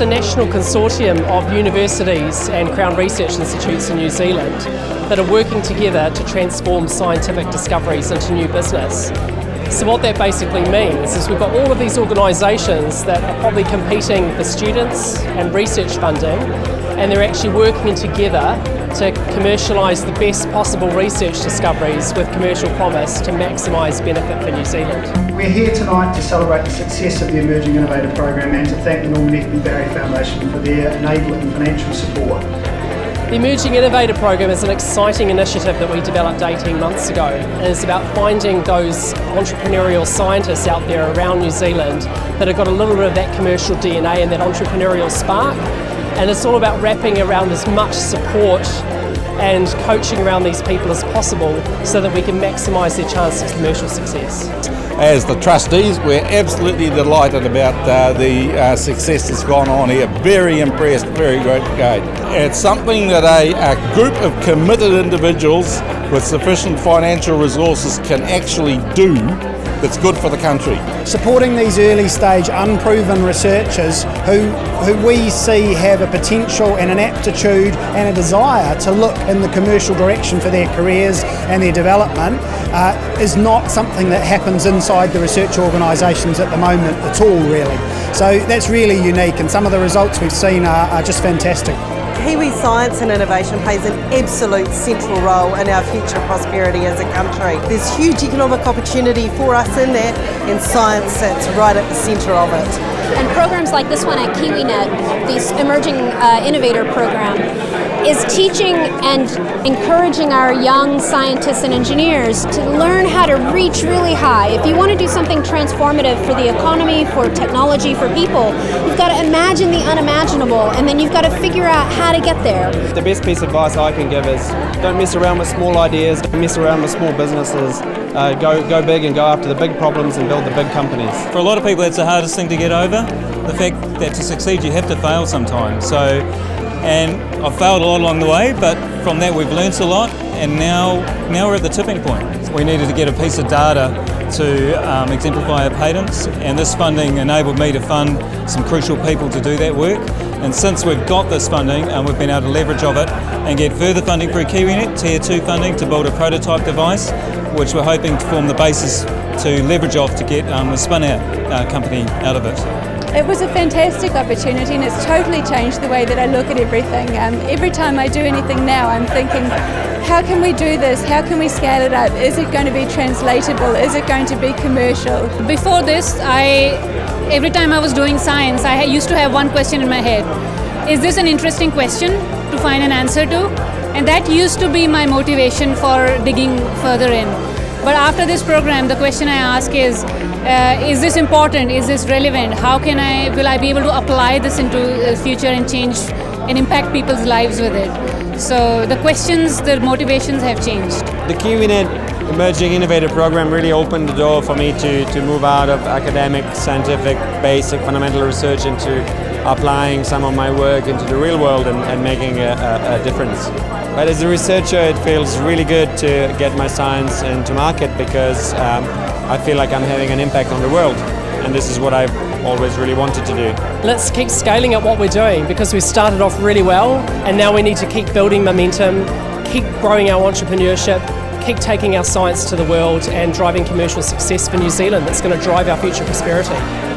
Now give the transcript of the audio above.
a national consortium of universities and Crown Research Institutes in New Zealand that are working together to transform scientific discoveries into new business. So what that basically means is we've got all of these organisations that are probably competing for students and research funding and they're actually working together to commercialise the best possible research discoveries with commercial promise to maximise benefit for New Zealand. We're here tonight to celebrate the success of the Emerging Innovator Program and to thank the Norman F. Barry Foundation for their enabling financial support. The Emerging Innovator Program is an exciting initiative that we developed 18 months ago and it's about finding those entrepreneurial scientists out there around New Zealand that have got a little bit of that commercial DNA and that entrepreneurial spark and it's all about wrapping around as much support and coaching around these people as possible so that we can maximise their chance of commercial success. As the trustees, we're absolutely delighted about uh, the uh, success that's gone on here. Very impressed, very great. It's something that a, a group of committed individuals with sufficient financial resources can actually do that's good for the country. Supporting these early stage unproven researchers who, who we see have a potential and an aptitude and a desire to look in the commercial direction for their careers and their development uh, is not something that happens inside the research organisations at the moment at all really. So that's really unique and some of the results we've seen are, are just fantastic. Kiwi science and innovation plays an absolute central role in our future prosperity as a country. There's huge economic opportunity for us in that and science sits right at the centre of it. And programs like this one at KiwiNet, this Emerging uh, Innovator Program, is teaching and encouraging our young scientists and engineers to learn how to reach really high. If you want to do something transformative for the economy, for technology, for people, you've got to imagine the unimaginable and then you've got to figure out how to get there. The best piece of advice I can give is don't mess around with small ideas, don't mess around with small businesses. Uh, go, go big and go after the big problems and build the big companies. For a lot of people, that's the hardest thing to get over. The fact that to succeed, you have to fail sometimes. So and I've failed a lot along the way, but from that we've learnt a lot, and now, now we're at the tipping point. We needed to get a piece of data to um, exemplify our patents, and this funding enabled me to fund some crucial people to do that work. And since we've got this funding, um, we've been able to leverage of it and get further funding through KiwiNet, Tier 2 funding, to build a prototype device, which we're hoping to form the basis to leverage off to get um, a spin out uh, company out of it. It was a fantastic opportunity and it's totally changed the way that I look at everything. Um, every time I do anything now, I'm thinking, how can we do this? How can we scale it up? Is it going to be translatable? Is it going to be commercial? Before this, I every time I was doing science, I used to have one question in my head. Is this an interesting question to find an answer to? And that used to be my motivation for digging further in. But after this program, the question I ask is, uh, is this important? Is this relevant? How can I, will I be able to apply this into the future and change and impact people's lives with it? So the questions, the motivations have changed. The KiwiNet Emerging Innovator Program really opened the door for me to, to move out of academic, scientific, basic, fundamental research into applying some of my work into the real world and, and making a, a, a difference. But as a researcher, it feels really good to get my science into market because um, I feel like I'm having an impact on the world. And this is what I've always really wanted to do. Let's keep scaling up what we're doing because we started off really well and now we need to keep building momentum, keep growing our entrepreneurship, keep taking our science to the world and driving commercial success for New Zealand that's going to drive our future prosperity.